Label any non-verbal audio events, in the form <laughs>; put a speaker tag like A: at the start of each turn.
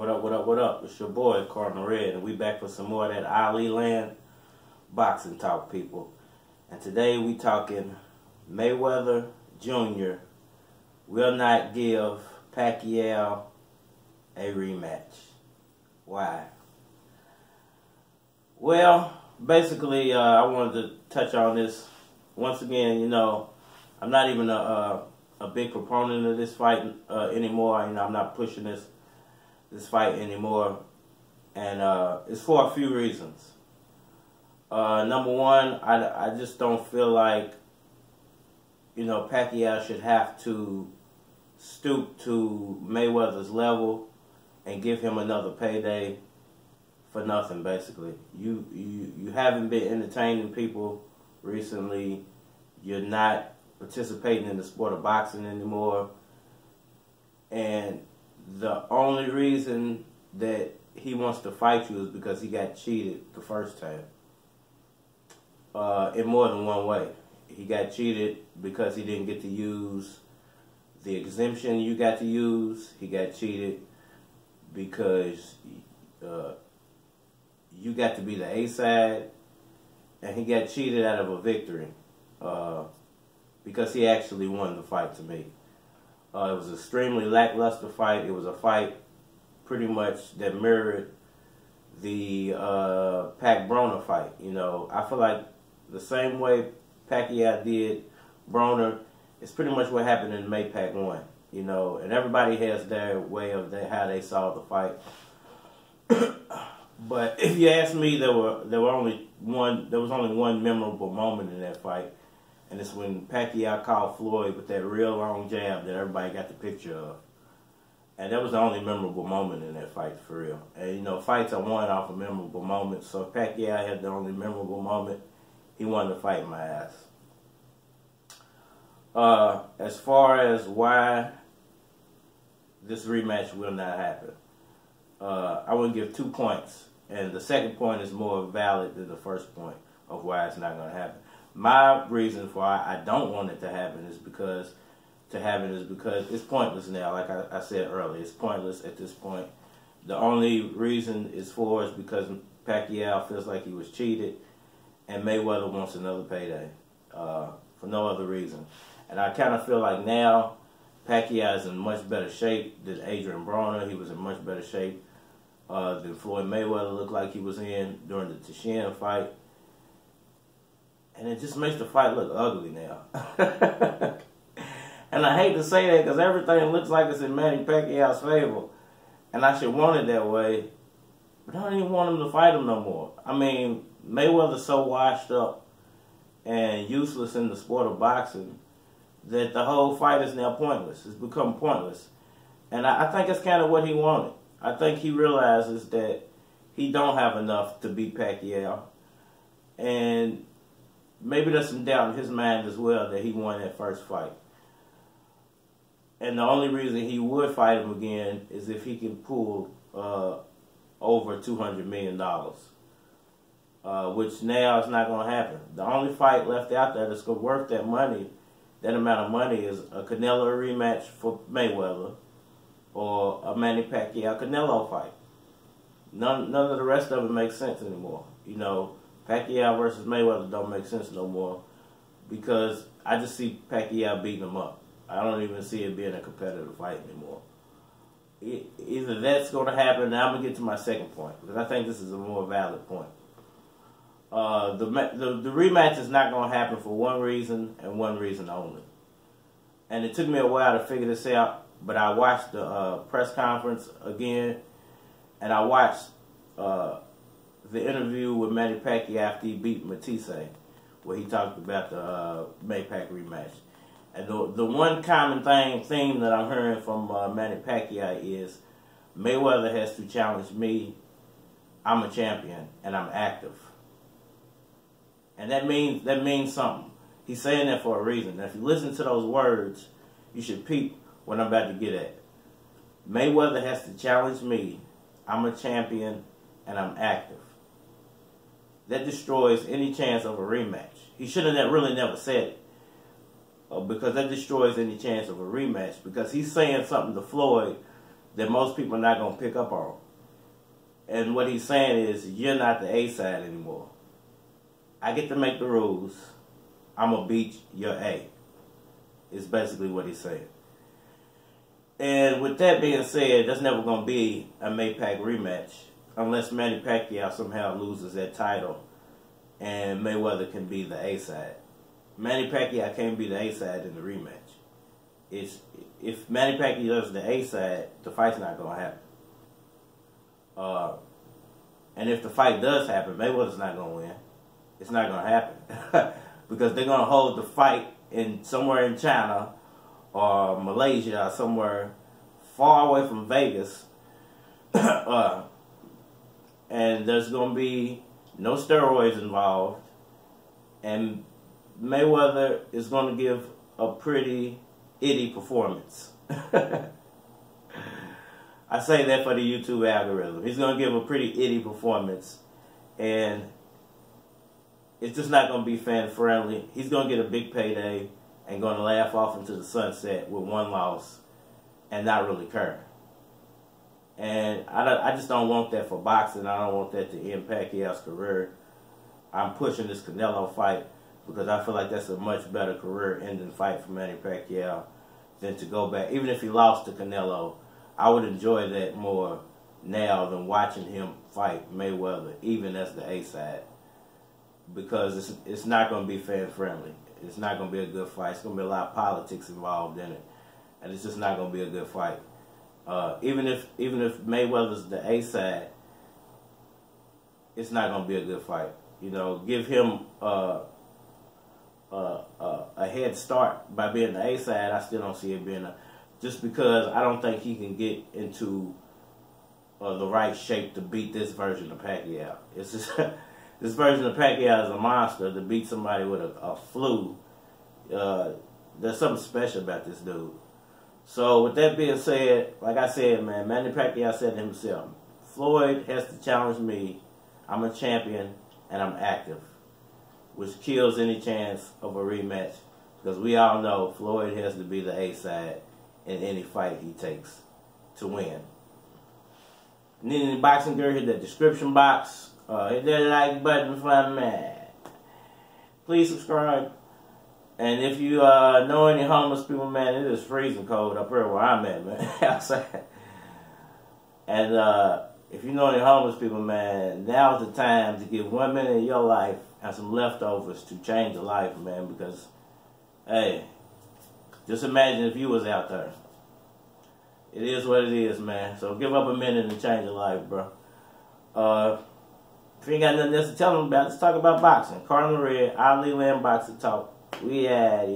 A: What up, what up, what up? It's your boy, Cardinal Red, and we back for some more of that Ali Land boxing talk, people. And today we talking Mayweather Jr. will not give Pacquiao a rematch. Why? Well, basically, uh, I wanted to touch on this once again. You know, I'm not even a a, a big proponent of this fight uh, anymore. You know, I'm not pushing this this fight anymore, and uh, it's for a few reasons. Uh, number one, I, I just don't feel like you know Pacquiao should have to stoop to Mayweather's level and give him another payday for nothing. Basically, you you you haven't been entertaining people recently. You're not participating in the sport of boxing anymore, and the only reason that he wants to fight you is because he got cheated the first time. Uh, in more than one way. He got cheated because he didn't get to use the exemption you got to use. He got cheated because uh, you got to be the A side, and he got cheated out of a victory uh, because he actually won the fight to me. Uh, it was an extremely lackluster fight. It was a fight pretty much that mirrored the uh, Pac Broner fight. You know, I feel like the same way Pacquiao did Broner is pretty much what happened in Maypac one. You know, and everybody has their way of their, how they saw the fight. <coughs> but if you ask me, there were there were only one there was only one memorable moment in that fight, and it's when Pacquiao called Floyd with that real long jab that everybody got the picture of. And that was the only memorable moment in that fight, for real. And, you know, fights are won off of memorable moments. So if Pacquiao had the only memorable moment, he wanted to fight my ass. Uh, as far as why this rematch will not happen, uh, I would give two points. And the second point is more valid than the first point of why it's not going to happen. My reason for why I don't want it to happen is because to happen is because it's pointless now. Like I, I said earlier, it's pointless at this point. The only reason it's for is because Pacquiao feels like he was cheated, and Mayweather wants another payday uh, for no other reason. And I kind of feel like now Pacquiao is in much better shape than Adrian Broner. He was in much better shape uh, than Floyd Mayweather looked like he was in during the Tenshin fight and it just makes the fight look ugly now. <laughs> and I hate to say that because everything looks like it's in Manny Pacquiao's favor, and I should want it that way. But I don't even want him to fight him no more. I mean, Mayweather's so washed up and useless in the sport of boxing that the whole fight is now pointless. It's become pointless. And I, I think that's kind of what he wanted. I think he realizes that he don't have enough to beat Pacquiao. And maybe there's some doubt in his mind as well that he won that first fight. And the only reason he would fight him again is if he can pull uh, over $200 million. Uh, which now is not going to happen. The only fight left out there that's going to worth that money, that amount of money, is a Canelo rematch for Mayweather or a Manny Pacquiao Canelo fight. None, none of the rest of it makes sense anymore. You know, Pacquiao versus Mayweather don't make sense no more because I just see Pacquiao beating him up. I don't even see it being a competitive fight anymore. either that's going to happen. Now I'm going to get to my second point because I think this is a more valid point. Uh, the, the the rematch is not going to happen for one reason and one reason only. And it took me a while to figure this out, but I watched the uh, press conference again, and I watched uh, the interview with Manny Pacquiao after he beat Matthysse, where he talked about the uh, Maypac rematch. And the the one common thing theme that I'm hearing from uh, Manny Pacquiao is Mayweather has to challenge me. I'm a champion and I'm active, and that means that means something. He's saying that for a reason. And if you listen to those words, you should peep what I'm about to get at. Mayweather has to challenge me. I'm a champion and I'm active that destroys any chance of a rematch. He should have really never said it. Uh, because that destroys any chance of a rematch. Because he's saying something to Floyd that most people are not gonna pick up on. And what he's saying is, you're not the A side anymore. I get to make the rules. I'm gonna beat your A. Is basically what he's saying. And with that being said, there's never gonna be a Maypac rematch unless Manny Pacquiao somehow loses that title and Mayweather can be the A side. Manny Pacquiao can't be the A side in the rematch. It's if Manny Pacquiao does the A side, the fight's not gonna happen. Uh, and if the fight does happen, Mayweather's not gonna win. It's not gonna happen <laughs> because they're gonna hold the fight in somewhere in China or Malaysia or somewhere far away from Vegas. <coughs> uh, and there's going to be no steroids involved. And Mayweather is going to give a pretty itty performance. <laughs> I say that for the YouTube algorithm. He's going to give a pretty itty performance. And it's just not going to be fan friendly. He's going to get a big payday and going to laugh off into the sunset with one loss and not really care. And I, I just don't want that for boxing. I don't want that to end Pacquiao's career. I'm pushing this Canelo fight because I feel like that's a much better career-ending fight for Manny Pacquiao than to go back. Even if he lost to Canelo, I would enjoy that more now than watching him fight Mayweather, even as the A side, because it's it's not going to be fan friendly. It's not going to be a good fight. It's going to be a lot of politics involved in it, and it's just not going to be a good fight. Uh, even if even if Mayweather's the A side, it's not going to be a good fight. You know, give him uh, uh, uh, a head start by being the A side. I still don't see it being a just because I don't think he can get into uh, the right shape to beat this version of Pacquiao. It's just <laughs> this version of Pacquiao is a monster to beat somebody with a, a flu. Uh, there's something special about this dude. So with that being said, like I said, man, Manny Pacquiao said to himself, Floyd has to challenge me. I'm a champion and I'm active, which kills any chance of a rematch because we all know Floyd has to be the A side in any fight he takes to win. Need any boxing gear, hit that description box. Uh, hit that like button for me. Please subscribe. And if you uh, know any homeless people, man, it is freezing cold up here where I'm at, man. <laughs> And uh, if you know any homeless people, man, now's the time to give one minute of your life and some leftovers to change a life, man, because, hey, just imagine if you was out there. It is what it is, man. So give up a minute and change your life, bro. Uh, if you ain't got nothing else to tell them about, let's talk about boxing. Cardinal Red, Ali Land Boxing Talk. We it.